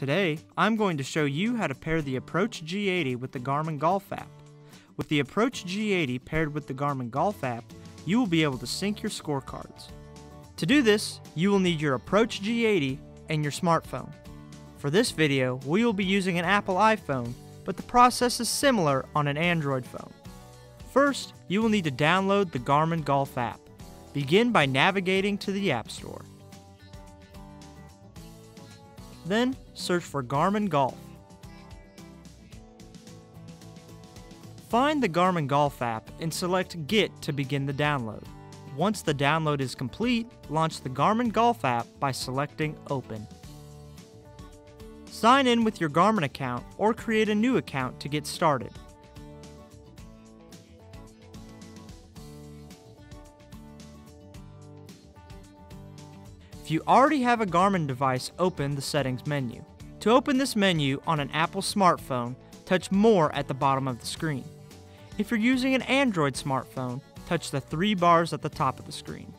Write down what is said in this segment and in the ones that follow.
Today, I'm going to show you how to pair the Approach G80 with the Garmin Golf app. With the Approach G80 paired with the Garmin Golf app, you will be able to sync your scorecards. To do this, you will need your Approach G80 and your smartphone. For this video, we will be using an Apple iPhone, but the process is similar on an Android phone. First, you will need to download the Garmin Golf app. Begin by navigating to the App Store. Then, search for Garmin Golf. Find the Garmin Golf app and select Get to begin the download. Once the download is complete, launch the Garmin Golf app by selecting Open. Sign in with your Garmin account or create a new account to get started. If you already have a Garmin device, open the Settings menu. To open this menu on an Apple smartphone, touch More at the bottom of the screen. If you're using an Android smartphone, touch the three bars at the top of the screen.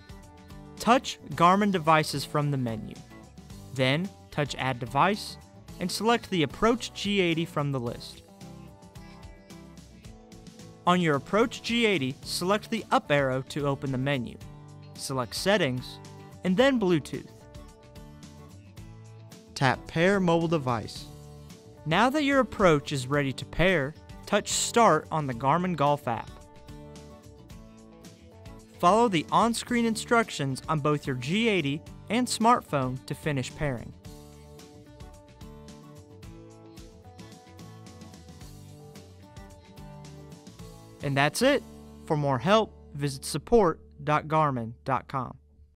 Touch Garmin devices from the menu. Then, touch Add Device and select the Approach G80 from the list. On your Approach G80, select the up arrow to open the menu. Select Settings and then Bluetooth. Tap Pair Mobile Device. Now that your approach is ready to pair, touch Start on the Garmin Golf app. Follow the on-screen instructions on both your G80 and smartphone to finish pairing. And that's it. For more help, visit support.garmin.com.